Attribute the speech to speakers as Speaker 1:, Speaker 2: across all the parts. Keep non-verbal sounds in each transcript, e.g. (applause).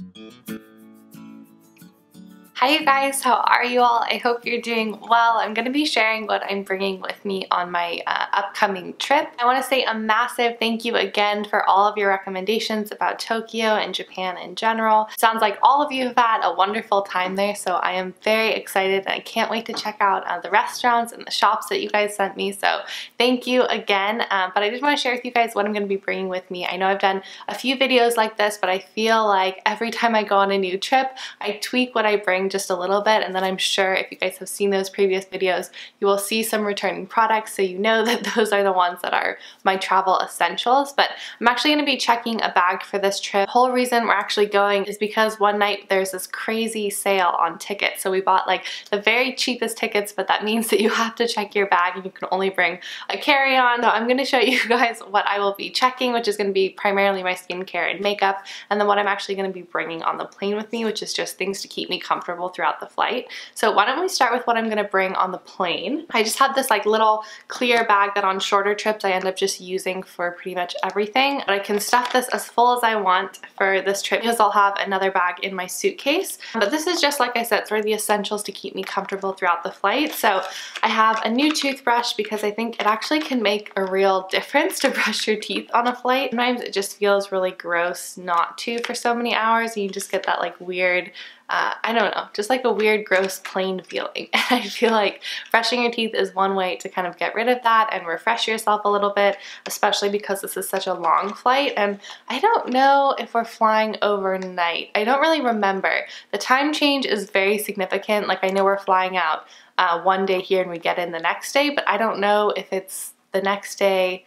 Speaker 1: Mm-hmm. Hi you guys, how are you all? I hope you're doing well. I'm going to be sharing what I'm bringing with me on my uh, upcoming trip. I want to say a massive thank you again for all of your recommendations about Tokyo and Japan in general. Sounds like all of you have had a wonderful time there, so I am very excited and I can't wait to check out uh, the restaurants and the shops that you guys sent me, so thank you again. Um, but I just want to share with you guys what I'm going to be bringing with me. I know I've done a few videos like this, but I feel like every time I go on a new trip, I tweak what I bring just a little bit and then I'm sure if you guys have seen those previous videos you will see some returning products so you know (laughs) that those are the ones that are my travel essentials. But I'm actually going to be checking a bag for this trip. The whole reason we're actually going is because one night there's this crazy sale on tickets. So we bought like the very cheapest tickets but that (laughs) means that you have to check your bag and you can only bring a carry-on. So I'm going to show you (laughs) guys what I will be checking which is going to be primarily my skincare and makeup and then what I'm actually going to be bringing on the plane with me which is just things to keep me comfortable comfortable throughout the flight. So why don't we start with what I'm gonna bring on the plane. I just have this like little clear bag that on shorter trips I end up just using for pretty much everything. But I can stuff this as full as I want for this trip because I'll have another bag in my suitcase. But this is just like I said, sort of the essentials to keep me comfortable throughout the flight. So I have a new toothbrush because I think it actually can make a real difference to (laughs) brush your teeth on a flight. Sometimes it just feels really gross not to for so many hours and you just get that like weird uh, I don't know, just like a weird, gross, plain feeling. (laughs) And I feel like brushing your teeth is one way to kind of get rid of that and refresh yourself a little bit, especially because this is such a long flight. And I don't know if we're flying overnight. I don't really remember. The time change is very significant. Like I know we're flying out uh, one day here and we get in the next day, but I don't know if it's the next day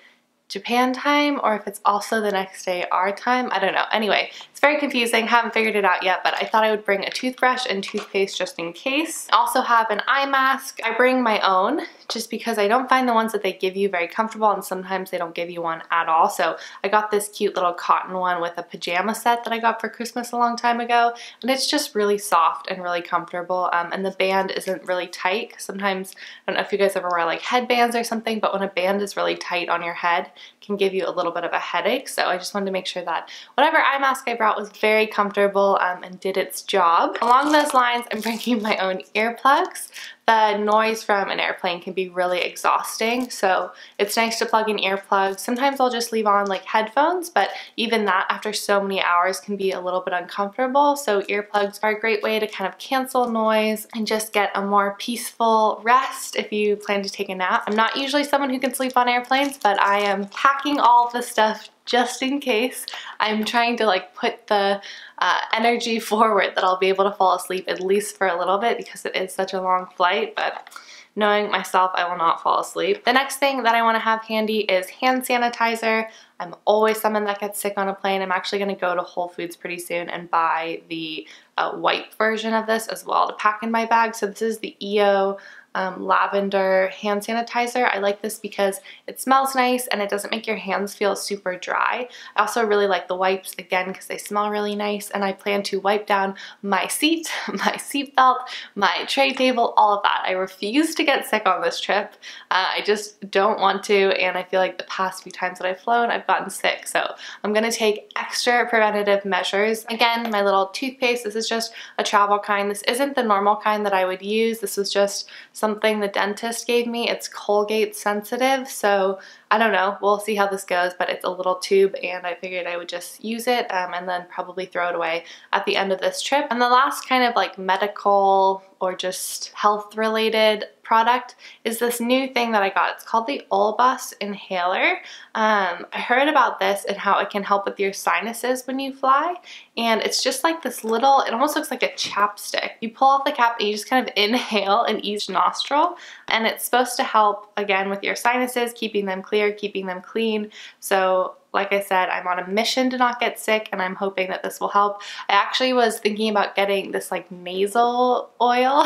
Speaker 1: Japan time or if it's also the next day our time. I don't know. Anyway, very confusing. Haven't figured it out yet, but I thought I would bring a toothbrush and toothpaste just in case. I also have an eye mask. I bring my own just because I don't find the ones that they give you very comfortable and sometimes they don't give you one at all. So I got this cute little cotton one with a pajama set that I got for Christmas a long time ago and it's just really soft and really comfortable um, and the band isn't really tight. Sometimes, I don't know if you guys ever wear like headbands or something, but when a band is really tight on your head, can give you a little bit of a headache. So I just wanted to make sure that whatever eye mask I brought was very comfortable um, and did its job. Along those lines, I'm bringing my own earplugs the noise from an airplane can be really exhausting so it's nice to plug in earplugs. Sometimes I'll just leave on like headphones but even that after so many hours can be a little bit uncomfortable so earplugs are a great way to kind of cancel noise and just get a more peaceful rest if you plan to take a nap. I'm not usually someone who can sleep on airplanes but I am packing all the stuff just in case. I'm trying to like put the uh, energy (laughs) forward that I'll be able to fall asleep at least for a little bit because it is such a long flight, but knowing myself, I will not fall asleep. The next thing that I want to have handy is hand sanitizer. I'm always someone that gets sick on a plane. I'm actually going to go to Whole Foods pretty soon and buy the uh, white version of this as well to pack in my bag. So this is the EO um, lavender hand sanitizer. I like this because it smells nice and it doesn't make your hands feel super dry. I also really like the wipes again because they smell really nice and I plan to wipe down my seat, (laughs) my seat belt, my tray table, all of that. I refuse to get sick on this trip. Uh, I just don't want to and I feel like the past few times that I've flown I've gotten sick so I'm going to take extra preventative measures. Again my little toothpaste, this is just a travel kind. This isn't the normal kind that I would use. This was just something the dentist gave me. It's Colgate sensitive, so I don't know. We'll see how this goes, but it's a little tube and I figured I would just use it um, and then probably throw it away at the end of this trip. And the last kind of like medical or just health related product is this new thing that I got. It's called the Olbas inhaler. Um, I heard about this and how it can help with your sinuses when you fly and it's just like this little, it almost looks like a chapstick. You pull off the cap and you just kind of (laughs) inhale in each nostril and it's supposed to help again with your sinuses, keeping them clear, keeping them clean. So like I said, I'm on a mission to not get sick and I'm hoping that this will help. I actually was thinking about getting this like nasal oil,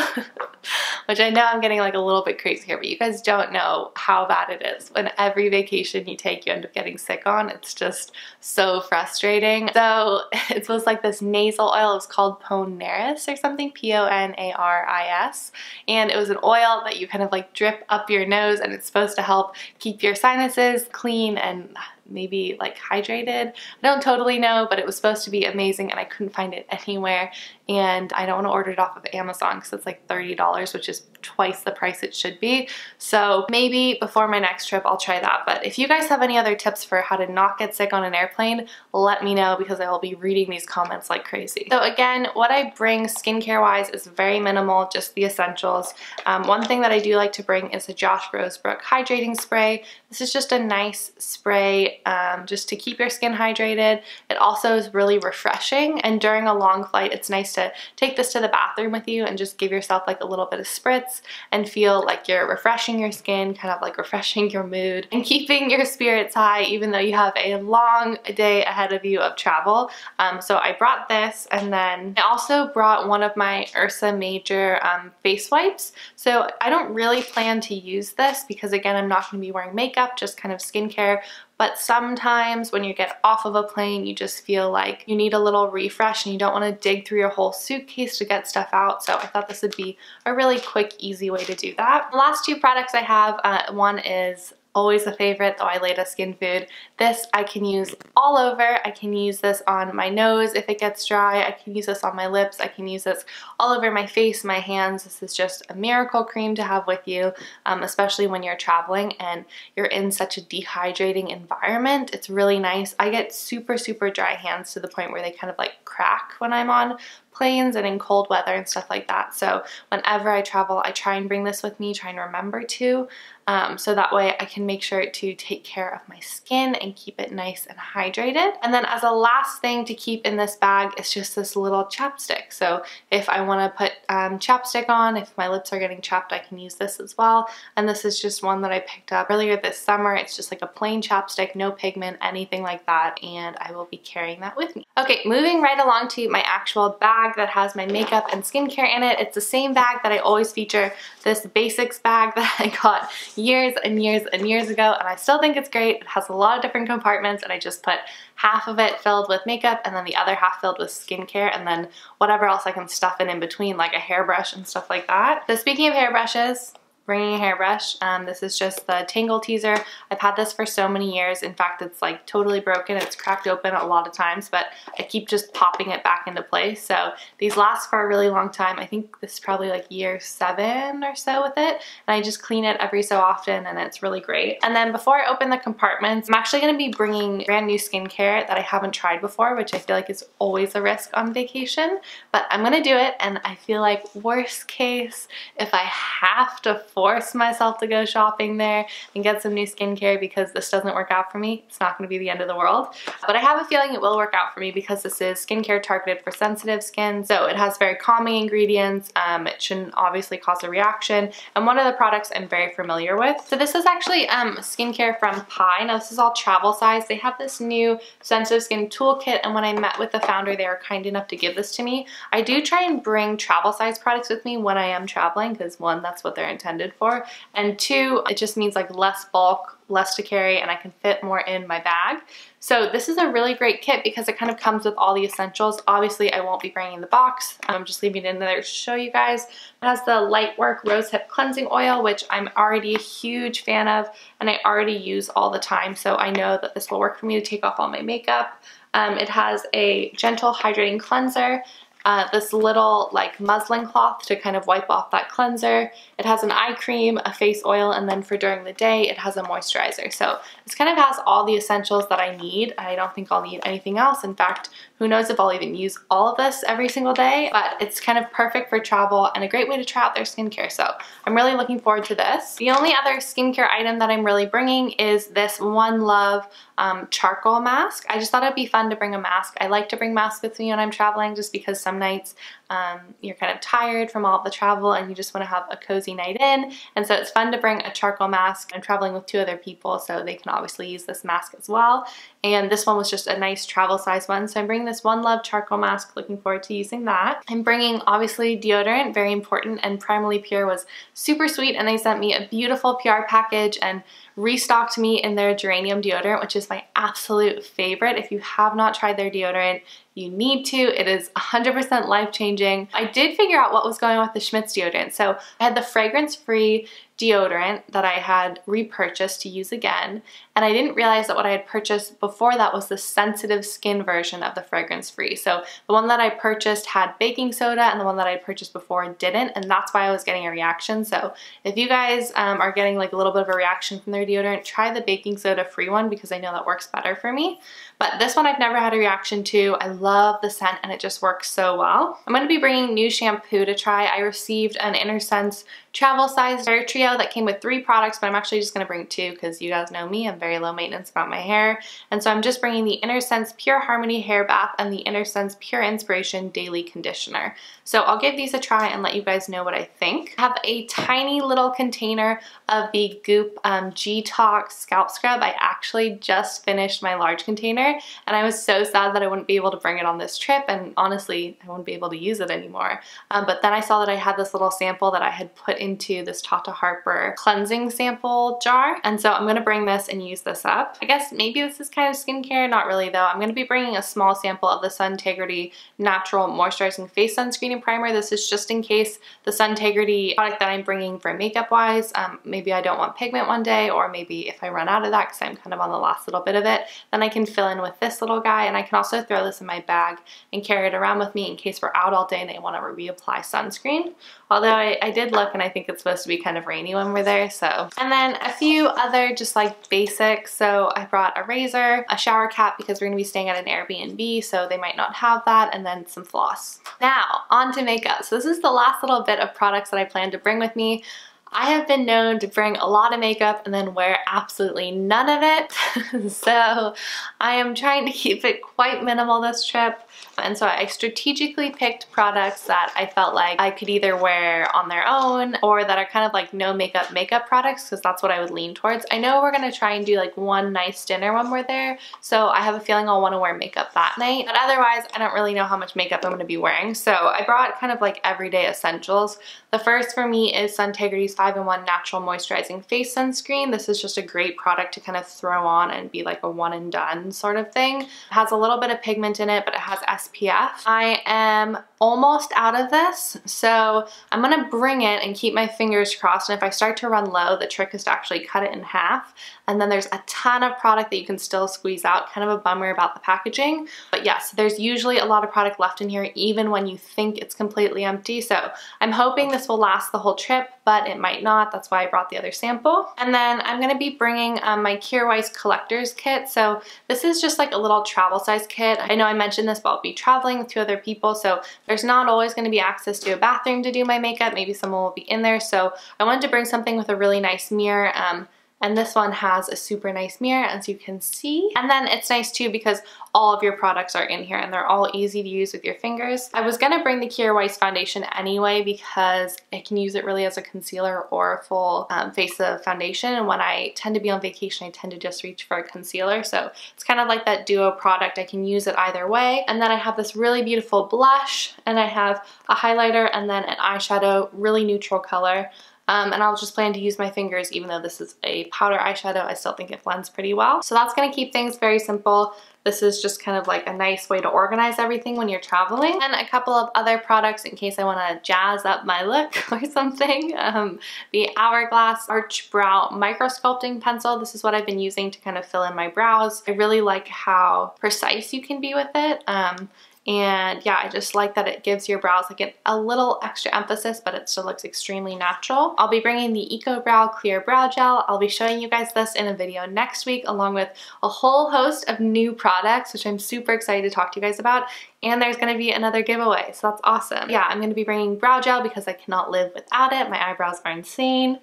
Speaker 1: (laughs) which I know I'm getting like a little bit crazy here, but you guys don't know how bad it is. When every vacation you take, you end up getting sick on. It's just so frustrating. So (laughs) it was like this nasal oil. It was called Ponaris or something, P-O-N-A-R-I-S. And it was an oil that you kind of like drip up your nose and it's supposed to help keep your sinuses clean and maybe like hydrated. I don't totally know, but it was supposed to be amazing and I couldn't find it anywhere and I don't want to order it off of Amazon because it's like $30, which is twice the price it should be. So maybe before my next trip, I'll try that. But if you guys have any other tips for how to not get sick on an airplane, let me know because I will be reading these comments like crazy. So again, what I bring skincare wise is very minimal, just the essentials. Um, one thing that I do like to bring is a Josh Rosebrook hydrating spray. This is just a nice spray um, just to keep your skin hydrated. It also is really refreshing and during a long flight, it's nice to take this to the bathroom with you and just give yourself like a little bit of spritz and feel like you're refreshing your skin, kind of like refreshing your mood and (laughs) keeping your spirits high even though you have a long day ahead of you of travel. Um, so I brought this and then I also brought one of my Ursa Major um, face wipes. So I don't really plan to use this because again I'm not going to be wearing makeup, just kind of skincare, but sometimes when you get off of a plane, you just feel like you need a little refresh and you don't want to dig through your whole suitcase to get stuff out. So I thought this would be a really quick, easy way to do that. The last two products I have, uh, one is always a favorite, though the Weleda Skin Food. This I can use all over. I can use this on my nose if it gets dry. I can use this on my lips. I can use this all over my face, my hands. This is just a miracle cream to have with you, um, especially when you're traveling and you're in such a dehydrating environment. It's really nice. I get super, super dry hands to the point where they kind of like crack when I'm on planes and in cold weather and stuff like that. So whenever I travel, I try and bring this with me, try and remember to. Um, so that way I can make sure to take care of my skin and keep it nice and hydrated. And then as a last thing to keep in this bag is just this little chapstick. So if I want to put um, chapstick on, if my lips are getting chapped, I can use this as well. And this is just one that I picked up earlier this summer. It's just like a plain chapstick, no pigment, anything like that. And I will be carrying that with me. Okay, moving right along to my actual bag that has my makeup and skincare in it. It's the same bag that I always feature, this basics bag (laughs) that I got years and years and years ago and I still think it's great. It has a lot of different compartments and I just put half of it filled with makeup and then the other half filled with skincare and then whatever else I can stuff in in between like a hairbrush and stuff like that. So speaking of hairbrushes, bringing a hairbrush. Um, this is just the Tangle Teezer. I've had this for so many years. In fact, it's like totally broken. It's cracked open a lot of times, but I keep just popping it back into place. So these last for a really long time. I think this is probably like year seven or so with it. And I just clean it every so often and it's really great. And then before I open the compartments, I'm actually gonna be bringing brand new skincare that I haven't tried before, which I feel like is always a risk on vacation, but I'm gonna do it. And I feel like worst case, if I have to force myself to go shopping there and get some new skincare because this doesn't work out for me. It's not going to be the end of the world. But I have a feeling it will work out for me because this is skincare targeted for sensitive skin. So it has very calming ingredients. Um, it shouldn't obviously cause a reaction. And one of the products I'm very familiar with. So this is actually um, skincare from Pai. Now this is all travel size. They have this new sensitive skin toolkit and when I met with the founder they were kind enough to give this to me. I do try and bring travel size products with me when I am traveling because one, that's what they're intended for. And two, it just means like less bulk, less to carry, and I can fit more in my bag. So this is a really great kit because it kind of comes with all the essentials. Obviously, I won't be bringing the box. I'm just leaving it in there to show you guys. It has the Lightwork Rosehip Cleansing Oil, which I'm already a huge fan of and I already use all the time. So I know that this will work for me to take off all my makeup. Um, it has a gentle hydrating cleanser uh, this little like muslin cloth to kind of wipe off that cleanser. It has an eye cream, a face oil, and then for during the day it has a moisturizer. So this kind of has all the essentials that I need. I don't think I'll need anything else. In fact, who knows if I'll even use all of this every single day, but it's kind of perfect for travel and a great way to try out their skincare. So I'm really looking forward to this. The only other skincare item that I'm really bringing is this One Love um, charcoal mask. I just thought it'd be fun to bring a mask. I like to bring masks with me when I'm traveling just because some nights um, you're kind of tired from all the travel and you just want to have a cozy night in. And so it's fun to bring a charcoal mask. I'm traveling with two other people so they can obviously use this mask as well. And this one was just a nice travel size one. So I'm bringing this One Love charcoal mask. Looking forward to using that. I'm bringing obviously deodorant, very important. And Primally Pure was super sweet and they sent me a beautiful PR package and restocked me in their geranium deodorant, which is my absolute favorite. If you have not tried their deodorant, you need to. It is 100% life-changing. I did figure out what was going on with the Schmidt's deodorant. So I had the fragrance-free deodorant that I had repurchased to use again. And I didn't realize that what I had purchased before that was the sensitive skin version of the fragrance free. So the one that I purchased had baking soda and the one that I purchased before didn't. And that's why I was getting a reaction. So if you guys um, are getting like a little bit of a reaction from their deodorant, try the baking soda free one because I know that works better for me. But this one I've never had a reaction to. I love the scent and it just works so well. I'm going to be bringing new shampoo to try. I received an Sense travel size hair trio that came with three products, but I'm actually just going to bring two because you guys know me. I'm very low maintenance about my hair. And so I'm just bringing the Sense Pure Harmony Hair Bath and the Sense Pure Inspiration Daily Conditioner. So I'll give these a try and let you guys know what I think. I have a tiny little container of the Goop um, G.Tox Scalp Scrub. I actually just finished my large container and I was so sad that I wouldn't be able to bring it on this trip and honestly I wouldn't be able to use it anymore. Um, but then I saw that I had this little sample that I had put into this Tata Harper cleansing sample jar and so I'm to bring this and use this up. I guess maybe this is kind of skincare, not really though. I'm to be bringing a small sample of the Suntegrity Natural Moisturizing Face Sunscreen primer. This is just in case the Suntegrity product that I'm bringing for makeup wise, um, maybe I don't want pigment one day or maybe if I run out of that because I'm kind of on the last little bit of it, then I can fill in with this little guy and I can also throw this in my bag and carry it around with me in case we're out all day and want to reapply sunscreen. Although I, I did look and I think it's supposed to be kind of rainy when we're there, so. And then a few other just like basics. So I brought a razor, a shower cap because we're gonna be staying at an Airbnb, so they might not have that, and then some floss. Now, on to makeup. So this is the last little bit of products that I plan to bring with me. I have been known to bring a lot of makeup and then wear absolutely none of it. (laughs) so I am trying to keep it quite minimal this trip. And so I strategically picked products that I felt like I could either wear on their own or that are kind of like no makeup makeup products because that's what I would lean towards. I know we're going to try and do like one nice dinner when we're there. So I have a feeling I'll want to wear makeup that night. But otherwise, I don't really know how much makeup I'm going to be wearing. So I brought kind of like everyday essentials. The first for me is Suntegrity's 5-in-1 Natural Moisturizing Face Sunscreen. This is just a great product to kind of throw on and be like a one and done sort of thing. It has a little bit of pigment in it, but it has SPF. I am almost out of this, so I'm gonna bring it and keep my fingers crossed, and if I start to run low, the trick is to actually cut it in half, and then there's a ton of product that you can still squeeze out, kind of a bummer about the packaging, but yes, there's usually a lot of product left in here, even when you think it's completely empty, so I'm hoping this will last the whole trip, but it might not, that's why I brought the other sample. And then I'm gonna be bringing um, my Weis collector's kit, so this is just like a little travel size kit. I know I mentioned this, but I'll be traveling with two other people, so there's not always going to be access to a bathroom to do my makeup. Maybe someone will be in there. So I wanted to bring something with a really nice mirror. Um, and this one has a super nice mirror as you can see. And then it's nice too because all of your products are in here and they're all easy to use with your fingers. I was gonna bring the Kjaer Weis foundation anyway because I can use it really as a concealer or a full um, face of foundation. And when I tend to be on vacation, I tend to just reach for a concealer. So it's kind of like that duo product. I can use it either way. And then I have this really beautiful blush and I have a highlighter and then an eyeshadow, really neutral color. Um, and I'll just plan to use my fingers even though this is a powder eyeshadow, I still think it blends pretty well. So that's gonna keep things very simple. This is just kind of like a nice way to organize everything when you're traveling. And a couple of other products in case I want to jazz up my look (laughs) or something. Um, the Hourglass Arch Brow Micro Sculpting Pencil. This is what I've been using to kind of fill in my brows. I really like how precise you can be with it. Um, and yeah, I just like that it gives your brows like a, a little extra emphasis, but it still looks extremely natural. I'll be bringing the Ecobrow Clear Brow Gel. I'll be showing you guys this in a video next week, along with a whole host of new products, which I'm super excited to talk to you guys about. And there's gonna be another giveaway, so that's awesome. Yeah, I'm gonna be bringing brow gel because I cannot live without it. My eyebrows are insane.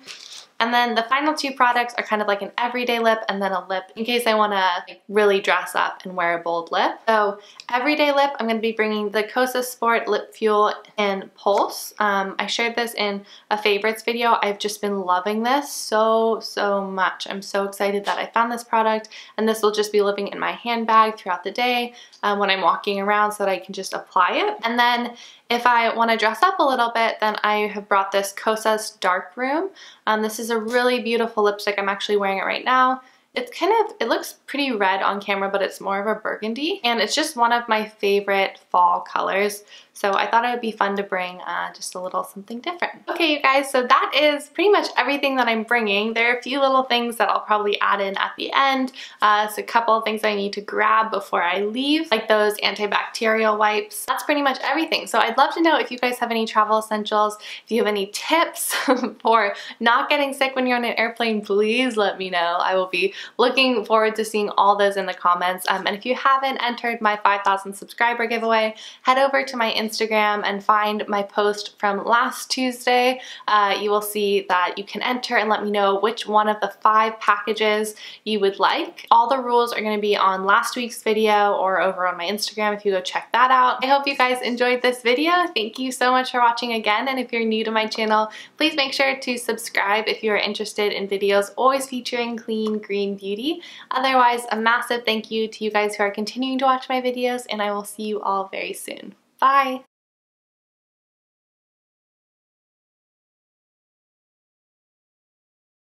Speaker 1: And then the final two products are kind of like an everyday lip and then a lip in case I want to like, really dress up and wear a bold lip. So everyday lip, I'm going to be bringing the Kosasport Lip Fuel in Pulse. Um, I shared this in a favorites video. I've just been loving this so, so much. I'm so excited that I found this product and this will just be living in my handbag throughout the day um, when I'm walking around so that I can just apply it. And then if I want to dress up a little bit, then I have brought this Kosas Darkroom. Um, this is is a really beautiful lipstick. I'm actually wearing it right now. It's kind of, it looks pretty red on camera, but it's more of a burgundy. And it's just one of my favorite fall colors. So I thought it would be fun to bring uh, just a little something different. Okay, you guys, so that is pretty much everything that I'm bringing. There are a few little things that I'll probably add in at the end. Uh, so a couple of things I need to grab before I leave, like those antibacterial wipes. That's pretty much everything. So I'd love to know if you guys have any travel essentials, if you have any tips (laughs) for not getting sick when you're on an airplane, please let me know. I will be looking forward to seeing all those in the comments. Um, and if you haven't entered my 5,000 subscriber giveaway, head over to my Instagram and find my post from last Tuesday. Uh, you will see that you can enter and let me know which one of the five packages you would like. All the rules are going to be on last week's video or over on my Instagram if you go check that out. I hope you guys enjoyed this video. Thank you so much for watching again and if you're new to my channel please make sure to subscribe if you are interested in videos always featuring clean green beauty. Otherwise a massive thank you to you guys who are continuing to watch my videos and I will see you all very soon. Bye!